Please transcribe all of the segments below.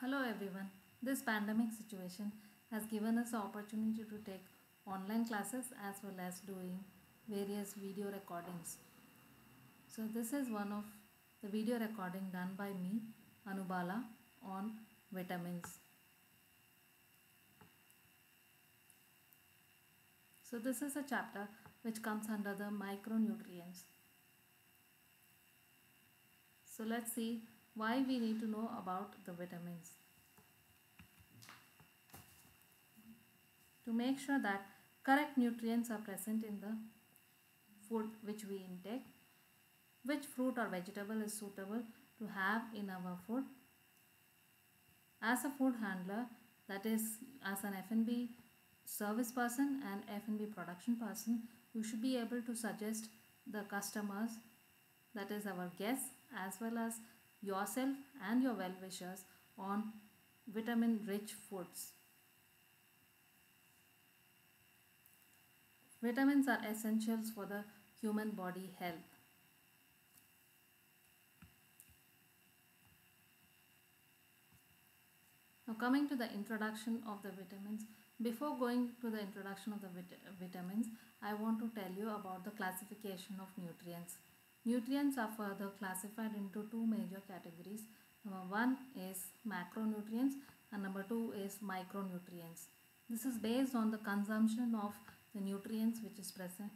Hello everyone. This pandemic situation has given us the opportunity to take online classes as well as doing various video recordings. So this is one of the video recording done by me, Anubala, on vitamins. So this is a chapter which comes under the micronutrients. So let's see why we need to know about the vitamins. To make sure that correct nutrients are present in the food which we intake, which fruit or vegetable is suitable to have in our food. As a food handler, that is as an F&B service person and F&B production person, you should be able to suggest the customers, that is our guests, as well as yourself and your well wishers on vitamin rich foods. Vitamins are essentials for the human body health. Now coming to the introduction of the vitamins, before going to the introduction of the vit- vitamins, I want to tell you about the classification of nutrients. Nutrients are further classified into two major categories. Number one is macronutrients and number two is micronutrients. This is based on the consumption of the nutrients which is present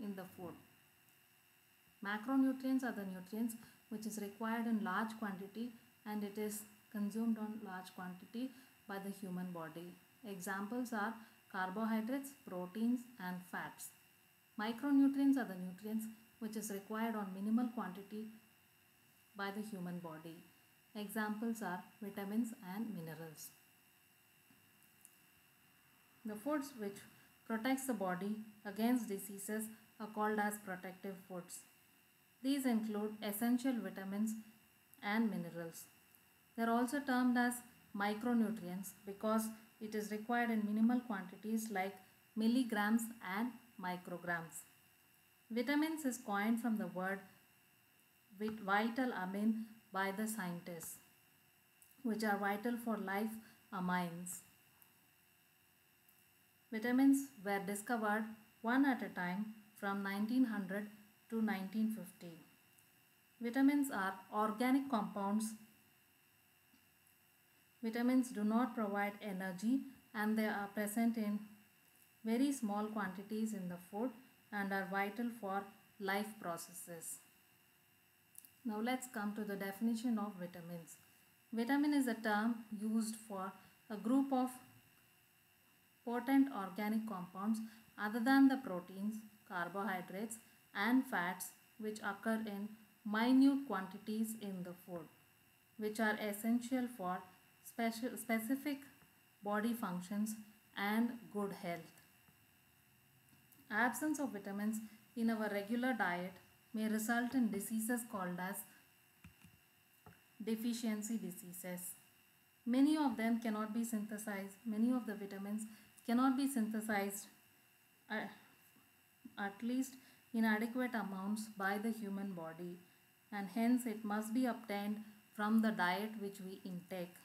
in the food. Macronutrients are the nutrients which is required in large quantity and it is consumed on large quantity by the human body. Examples are carbohydrates, proteins and fats. Micronutrients are the nutrients which is required on minimal quantity by the human body. Examples are vitamins and minerals. The foods which protects the body against diseases are called as protective foods. These include essential vitamins and minerals. They are also termed as micronutrients because it is required in minimal quantities like milligrams and micrograms. Vitamins is coined from the word vit- vital amine by the scientists, which are vital for life amines. Vitamins were discovered one at a time from 1900 to 1950. Vitamins are organic compounds. Vitamins do not provide energy and they are present in very small quantities in the food and are vital for life processes. Now let's come to the definition of vitamins. Vitamin is a term used for a group of potent organic compounds other than the proteins, carbohydrates and fats which occur in minute quantities in the food which are essential for special specific body functions and good health. Absence of vitamins in our regular diet may result in diseases called as deficiency diseases. Many of them cannot be synthesized, many of the vitamins cannot be synthesized uh, at least in adequate amounts by the human body and hence it must be obtained from the diet which we intake.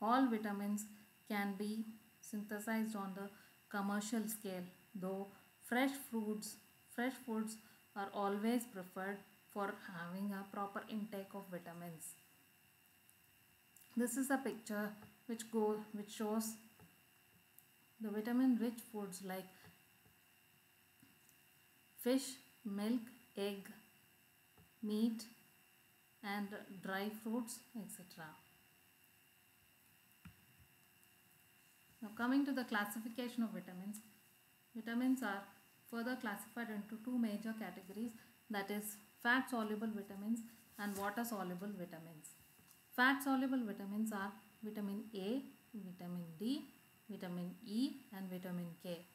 All vitamins can be synthesized on the commercial scale though fresh fruits fresh foods are always preferred for having a proper intake of vitamins. This is a picture which go which shows the vitamin rich foods like fish milk egg meat and dry fruits etc now coming to the classification of vitamins Vitamins are further classified into two major categories that is fat soluble vitamins and water soluble vitamins. Fat soluble vitamins are vitamin A, vitamin D, vitamin E and vitamin K.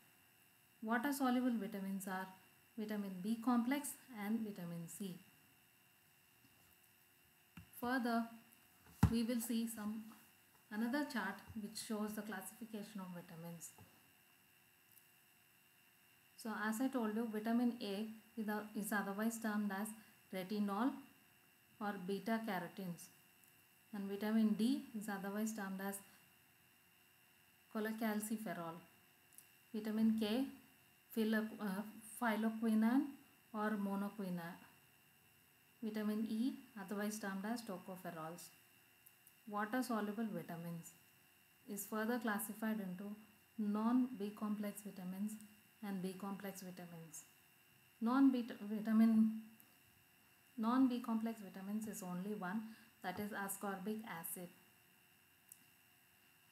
Water soluble vitamins are vitamin B complex and vitamin C. Further, we will see some another chart which shows the classification of vitamins. So as I told you, vitamin A is, is otherwise termed as retinol or beta carotenes. and vitamin D is otherwise termed as cholecalciferol. Vitamin K, philo- uh, phylloquinone or menaquinone. Vitamin E, otherwise termed as tocopherols. Water soluble vitamins is further classified into non B complex vitamins and B complex vitamins. Non B vitamin non B complex vitamins is only one that is ascorbic acid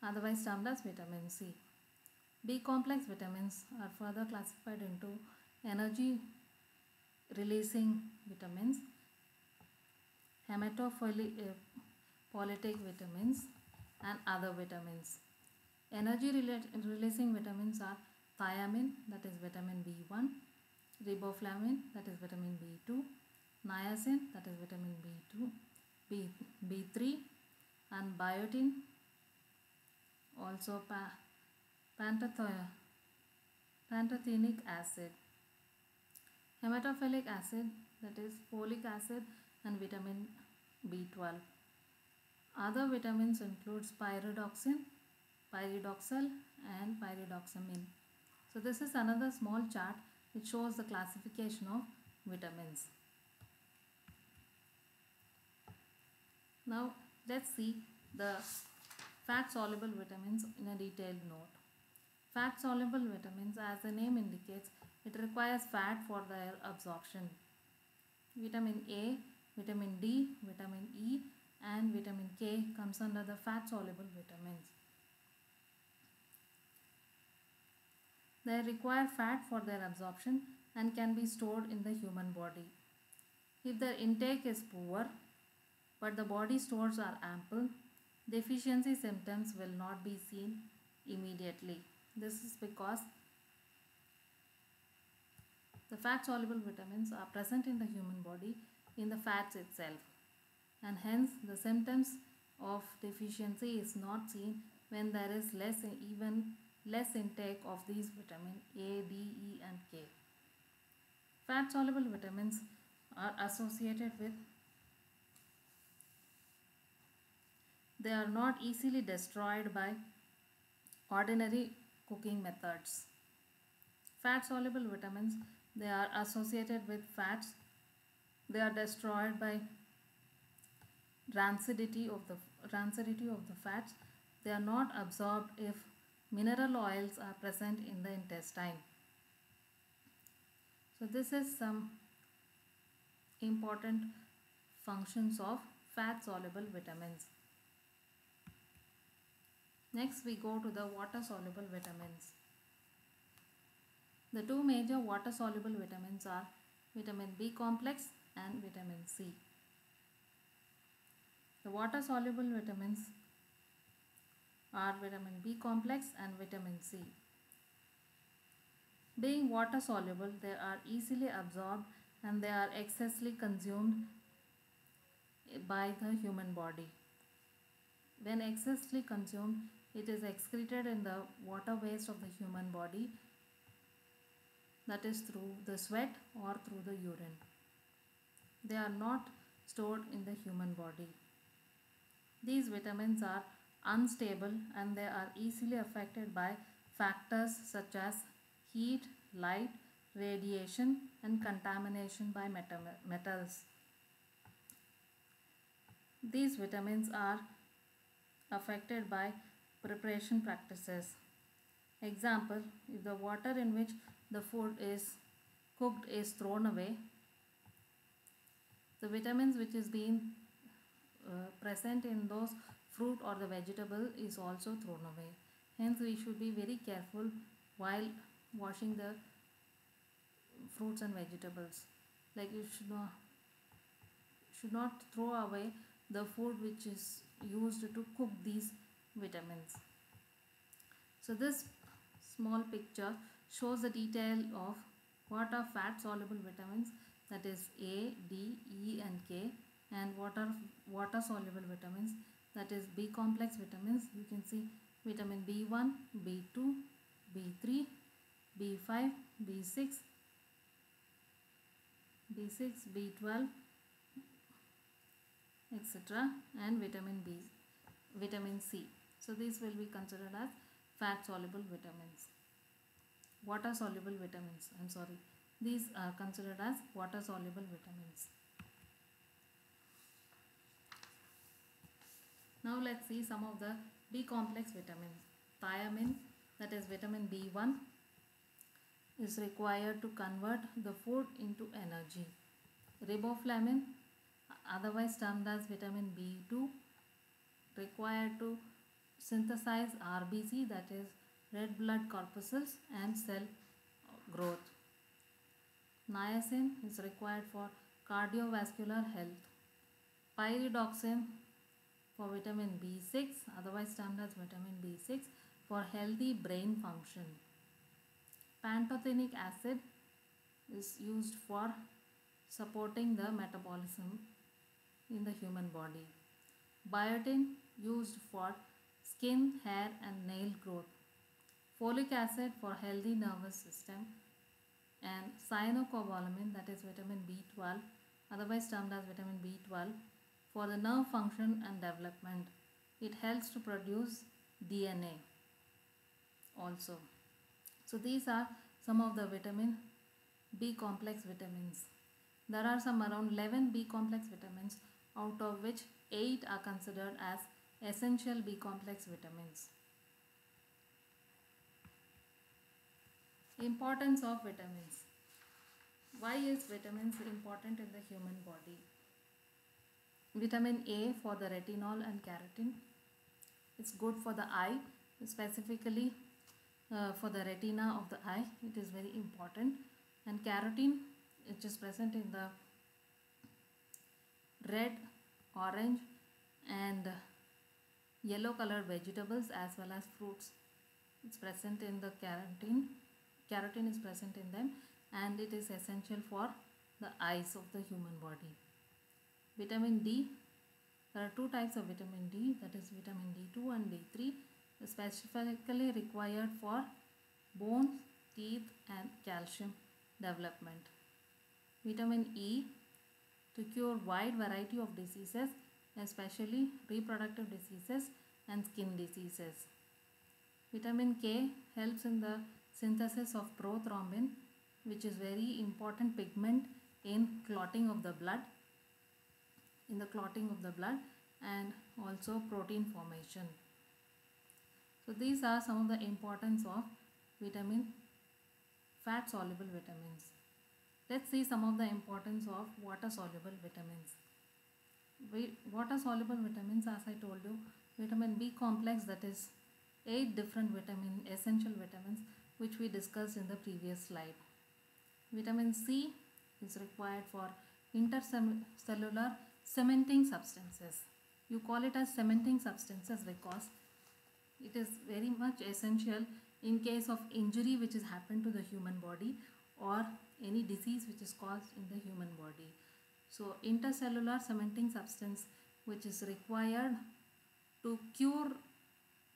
otherwise termed as vitamin C. B complex vitamins are further classified into energy releasing vitamins, hematopoietic eh, vitamins and other vitamins. Energy releasing vitamins are thiamine that is vitamin B1, riboflavin that is vitamin B2, niacin that is vitamin B2, B, B3 and biotin also pa, pantothenic acid. Hematophilic acid that is folic acid and vitamin B12 other vitamins include pyridoxine pyridoxal and pyridoxamine so this is another small chart which shows the classification of vitamins now let's see the fat soluble vitamins in a detailed note. Fat soluble vitamins, as the name indicates, it requires fat for their absorption. Vitamin A, vitamin D, vitamin E, and vitamin K comes under the fat soluble vitamins. They require fat for their absorption and can be stored in the human body. If their intake is poor, but the body stores are ample, deficiency symptoms will not be seen immediately. This is because the fat soluble vitamins are present in the human body in the fats itself and hence the symptoms of deficiency is not seen when there is less even less intake of these vitamin A, D, E and K. Fat soluble vitamins are associated with they are not easily destroyed by ordinary cooking methods. Fat soluble vitamins they are associated with fats they are destroyed by rancidity of the rancidity of the fats they are not absorbed if mineral oils are present in the intestine so this is some important functions of fat soluble vitamins Next we go to the water soluble vitamins. The two major water soluble vitamins are vitamin B complex and vitamin C. The water soluble vitamins are vitamin B complex and vitamin C. Being water soluble, they are easily absorbed and they are excessively consumed by the human body. When excessively consumed, it is excreted in the water waste of the human body that is through the sweat or through the urine. They are not stored in the human body. These vitamins are unstable and they are easily affected by factors such as heat, light, radiation and contamination by metals. These vitamins are affected by preparation practices. Example, if the water in which the food is cooked is thrown away, the vitamins which is being uh, present in those fruit or the vegetable is also thrown away. Hence we should be very careful while washing the fruits and vegetables. Like you should not should not throw away the food which is used to cook these vitamins. So this small picture shows the detail of what are fat soluble vitamins that is A, D, E and K and what are water soluble vitamins that is B complex vitamins. You can see vitamin B1, B2, B3, B5, B6, B6, B12, etc. and vitamin B, vitamin C. So these will be considered as fat soluble vitamins. Water soluble vitamins, I'm sorry. These are considered as water soluble vitamins. Now let's see some of the B complex vitamins. Thiamine that is vitamin B1 is required to convert the food into energy. Riboflavin otherwise termed as vitamin B2 required to synthesize RBC that is red blood corpuscles and cell growth. Niacin is required for cardiovascular health. Pyridoxine for vitamin B6 otherwise termed as vitamin B6 for healthy brain function. Pantothenic acid is used for supporting the metabolism in the human body. Biotin used for skin, hair and nail growth. Folic acid for healthy nervous system and cyanocobalamin that is vitamin B12 otherwise termed as vitamin B12 for the nerve function and development. It helps to produce DNA also. So these are some of the vitamin B complex vitamins. There are some around 11 B complex vitamins out of which 8 are considered as essential B complex vitamins. Importance of vitamins. Why is vitamins important in the human body? Vitamin A for the retinol and keratin. It's good for the eye, specifically uh, for the retina of the eye. It is very important. And keratin, which is present in the red, orange and yellow colored vegetables as well as fruits. It's present in the keratin. Keratin is present in them and it is essential for the eyes of the human body. Vitamin D. There are two types of vitamin D that is vitamin D2 and D3 specifically required for bones, teeth and calcium development. Vitamin E to cure wide variety of diseases especially reproductive diseases and skin diseases. Vitamin K helps in the synthesis of prothrombin which is very important pigment in clotting of the blood in the clotting of the blood and also protein formation. So these are some of the importance of vitamin fat soluble vitamins. Let's see some of the importance of water soluble vitamins. Water soluble vitamins as I told you vitamin B complex that is 8 different vitamin essential vitamins which we discussed in the previous slide. Vitamin C is required for intercellular cementing substances. You call it as cementing substances because it is very much essential in case of injury which has happened to the human body or any disease which is caused in the human body. So intercellular cementing substance which is required to cure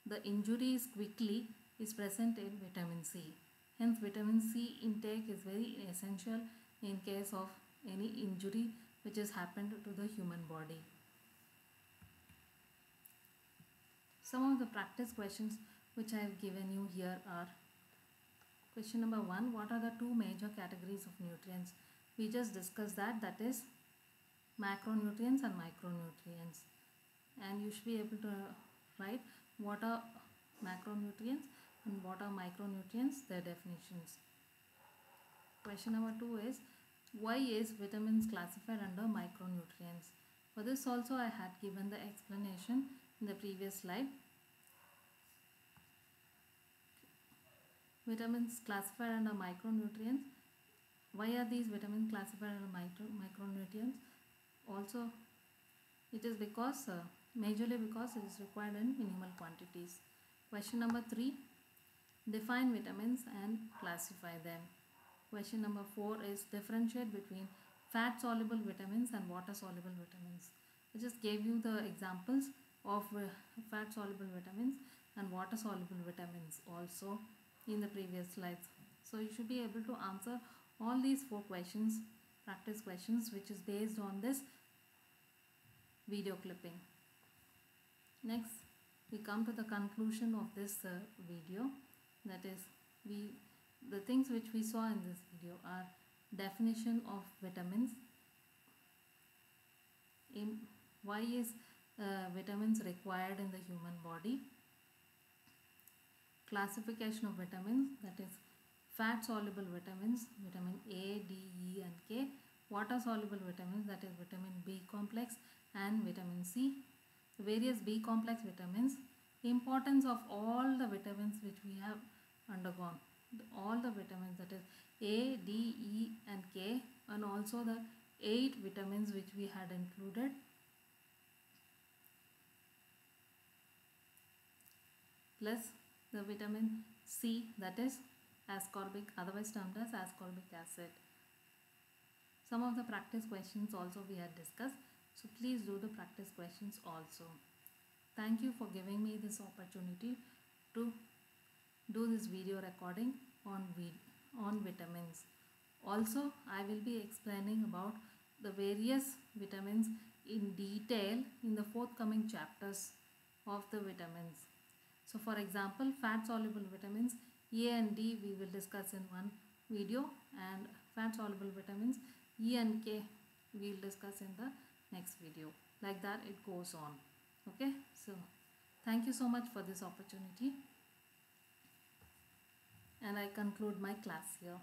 the injuries quickly is present in vitamin C. Hence vitamin C intake is very essential in case of any injury which has happened to the human body. Some of the practice questions which I have given you here are question number one what are the two major categories of nutrients? We just discussed that that is macronutrients and micronutrients. And you should be able to write what are macronutrients and what are micronutrients their definitions. Question number two is why is vitamins classified under micronutrients? For this also i had given the explanation in the previous slide. Vitamins classified under micronutrients. Why are these vitamins classified under micro, micronutrients? Also it is because uh, majorly because it is required in minimal quantities. Question number 3 define vitamins and classify them question number 4 is differentiate between fat soluble vitamins and water soluble vitamins i just gave you the examples of uh, fat soluble vitamins and water soluble vitamins also in the previous slides. So you should be able to answer all these four questions, practice questions which is based on this video clipping. Next, we come to the conclusion of this uh, video. That is, we the things which we saw in this video are definition of vitamins. In, why is uh, vitamins required in the human body? Classification of vitamins. That is, fat soluble vitamins, vitamin A, D, E, and K. Water soluble vitamins. That is, vitamin B complex and vitamin C various B complex vitamins, importance of all the vitamins which we have undergone, all the vitamins that is A, D, E and K and also the 8 vitamins which we had included. Plus the vitamin C that is ascorbic otherwise termed as ascorbic acid. Some of the practice questions also we had discussed. So please do the practice questions also. Thank you for giving me this opportunity to do this video recording on, on vitamins. Also, I will be explaining about the various vitamins in detail in the forthcoming chapters of the vitamins. So for example, fat soluble vitamins A and D we will discuss in one video and fat soluble vitamins E and K we will discuss in the next video like that it goes on okay so thank you so much for this opportunity and I conclude my class here